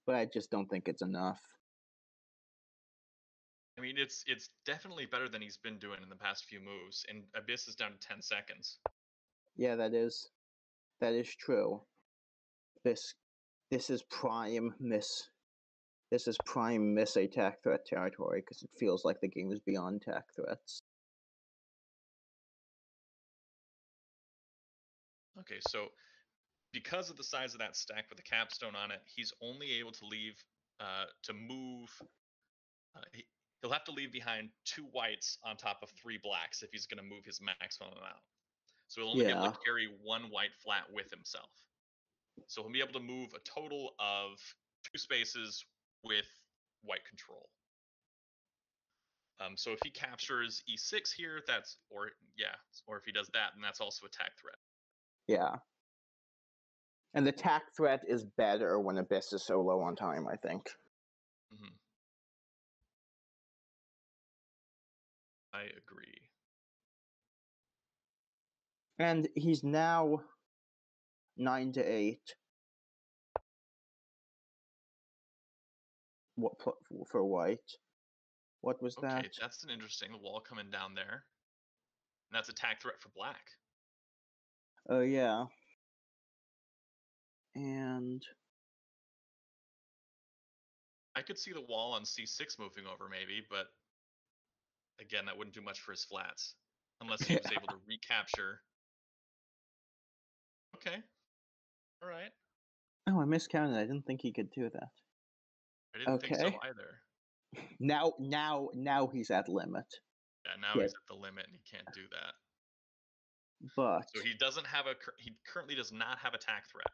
But I just don't think it's enough.
I mean, it's it's definitely better than he's been doing in the past few moves, and Abyss is down to 10 seconds.
Yeah, that is that is true. This this is prime miss. This is prime miss attack threat territory because it feels like the game is beyond attack threats.
Okay, so because of the size of that stack with the capstone on it, he's only able to leave uh, to move. Uh, he, he'll have to leave behind two whites on top of three blacks if he's going to move his maximum amount. So he'll only be able to carry one white flat with himself. So he'll be able to move a total of two spaces with white control. Um, so if he captures e6 here, that's or yeah, or if he does that, then that's also attack threat.
Yeah. And the attack threat is better when Abyss is so low on time, I think.
Mm-hmm. I agree.
And he's now nine to eight. What for white? What was
Okay,
that?
that's an interesting wall coming down there. And that's attack threat for black.
Oh yeah. And
I could see the wall on c6 moving over maybe, but again, that wouldn't do much for his flats unless he was able to recapture. Okay. All right.
oh, I miscounted. I didn't think he could do that.
I didn't think so
Okay.
either.
Now, now, now he's at limit.
Yeah, now
Yeah.
he's at the limit and he can't do that.
But
So he doesn't have a he currently does not have attack threat.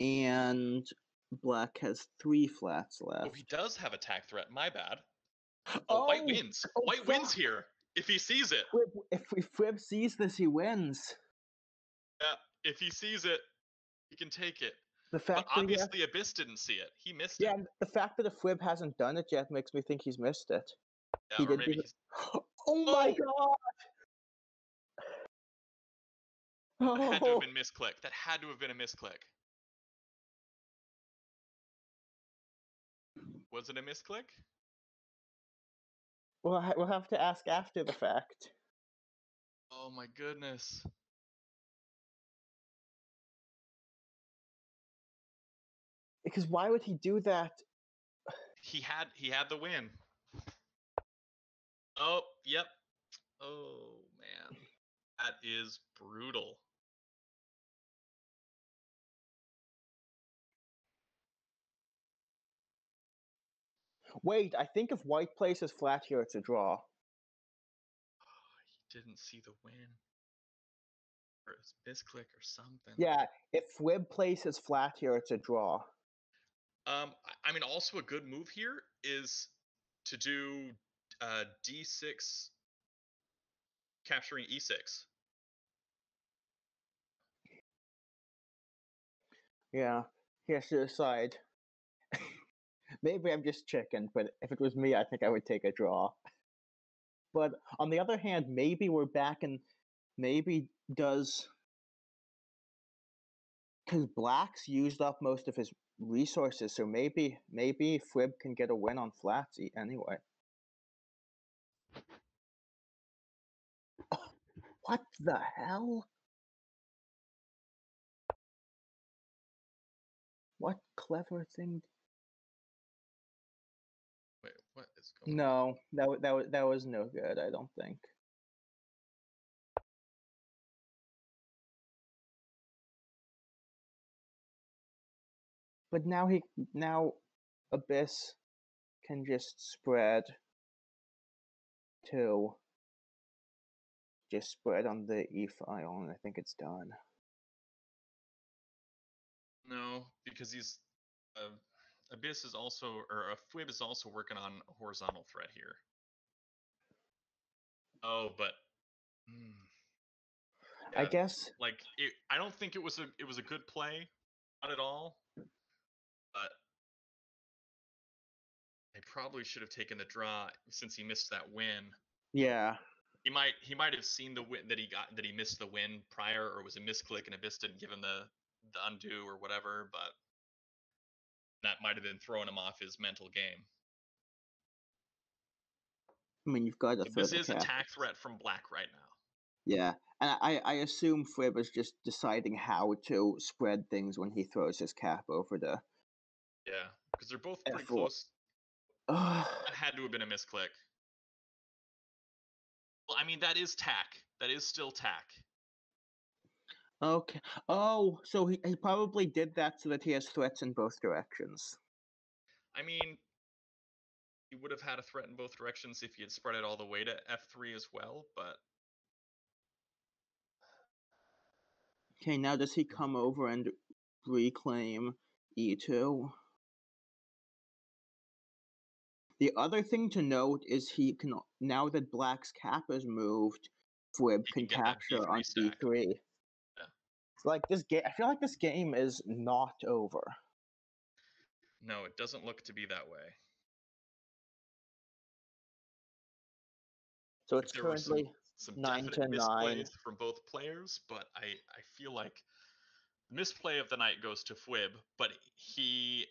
and black has three flats left.
Oh, he does have attack threat. My bad. Oh, white oh, wins.
oh,
white wins here if he sees it.
If if Fwib sees this, he wins.
Yeah, if he sees it, he can take it.
The
But
fact has-
obviously, Abyss didn't see it. He missed
yeah,
it.
Yeah, the fact that the Fwib hasn't done it yet makes me think he's missed it.
Yeah,
he
or
did
maybe he's,
Oh my
Oh!
god!
that had to
Oh,
have been misclick. That had to have been a misclick. Was it a misclick?
We'll, ha- we'll have to ask after the fact.
Oh my goodness.
Because why would he do that?
He had he had the win. Oh, yep. Oh man. That is brutal.
Wait, I think if white plays his flat here, it's a draw.
He didn't see the win. Or it was misclick or something.
Yeah, if Fwib plays his flat here, it's a draw.
Um, I- mean, also a good move here is to do uh, d6 capturing E e6.
Yeah, he has to decide. Maybe I'm just chicken, but if it was me, I think I would take a draw. But on the other hand, maybe we're back and maybe does because Black's used up most of his resources, so maybe maybe Fwib can get a win on flats anyway. Oh, what the hell? What clever thing? No, that wa- that wa- that was no good. I don't think. But now he now Abyss can just spread to just spread on the E file, and I think it's done.
No, because he's uh, Abyss is also or uh, Fwib is also working on a horizontal threat here. Oh, but hmm,
I guess
like it, I don't think it was a it was a good play, not at all. But they probably should have taken the draw since he missed that win.
yeah.
He might he might have seen the win that he got that he missed the win prior or was a misclick and Abyss didn't give him the the undo or whatever, but that might have been throwing him off his mental game.
I mean, you've got to
This is
cap.
attack threat from black right now.
Yeah, and I, I assume Fwib is just deciding how to spread things when he throws his cap over the.
Yeah, because they're both pretty
F4.
close. That had to have been a misclick. Well, I mean that is tak. That is still tak.
Okay. Oh, so he, he probably did that so that he has threats in both directions.
I mean, he would have had a threat in both directions if he had spread it all the way to f3 as well, but
Okay, now does he come over and reclaim E2? The other thing to note is he can now that Black's cap is moved, Fwib
He
can
can
capture on
stack.
D3. Like this game. I feel like this game is not over.
no, it doesn't look to be that way.
So it's
were some-
currently
some
Nine to nine.
from both players, but I, I feel like the misplay of the night goes to Fwib, but he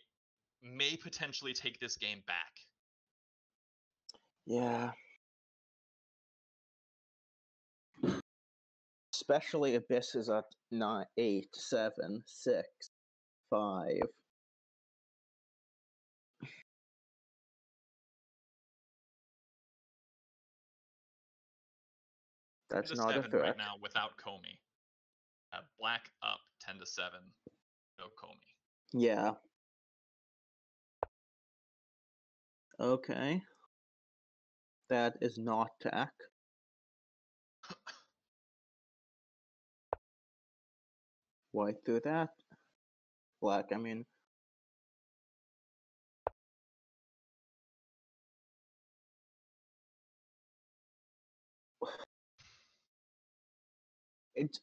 may potentially take this game back.
yeah. Especially Abyss is at nine, eight, seven, six, five. That's not a threat.
right now without komi. Uh, black up ten to seven. No komi.
Yeah. Okay. That is not tak. White through that. Black, I mean. It's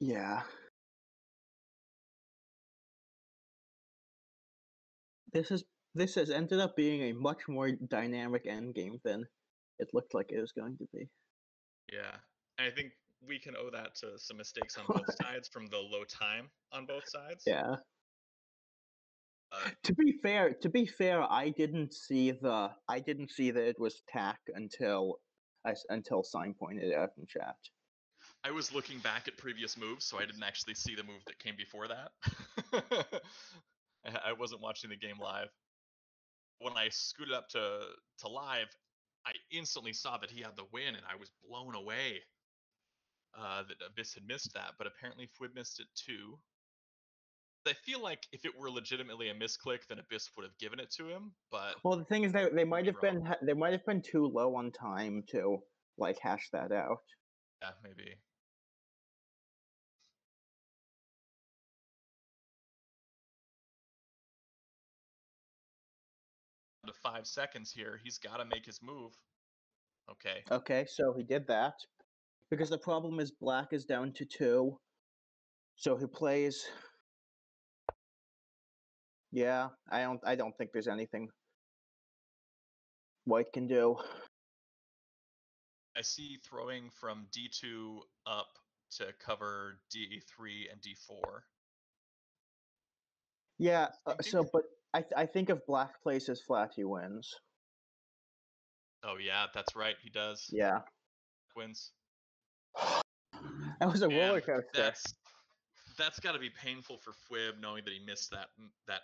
yeah. This is this has ended up being a much more dynamic end game than it looked like it was going to be.
Yeah, I think we can owe that to some mistakes on both sides from the low time on both sides.
Yeah.
Uh,
To be fair, to be fair, I didn't see the I didn't see that it was tak until I until sign pointed it out in chat.
I was looking back at previous moves, so I didn't actually see the move that came before that. I- I wasn't watching the game live. When I scooted up to to live, I instantly saw that he had the win, and I was blown away uh, that Abyss had missed that. But apparently, Fwib missed it too. I feel like if it were legitimately a misclick, then Abyss would have given it to him. But
Well, the thing is that they might have been
wrong.
ha- they might have been too low on time to like hash that out.
yeah, maybe. To five seconds here, he's got to make his move. Okay.
Okay, so he did that because the problem is black is down to two, so he plays. Yeah, I don't. I don't think there's anything white can do.
I see throwing from D2 up to cover D3 and D4.
Yeah. Uh, so, but I th- I think if black plays his flat, he wins.
Oh yeah, that's right. He does.
Yeah.
Wins.
That was a
And
roller coaster.
That's that's got to be painful for Fwib knowing that he missed that that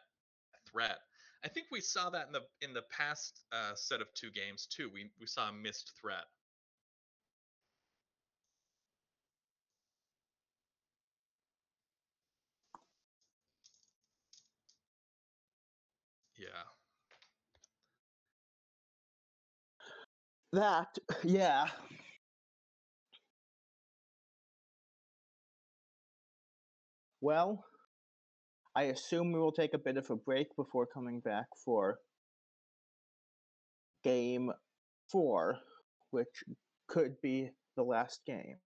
threat. I think we saw that in the in the past uh, set of two games too. We we saw a missed threat. Yeah.
That, yeah. Well, I assume we will take a bit of a break before coming back for game four, which could be the last game.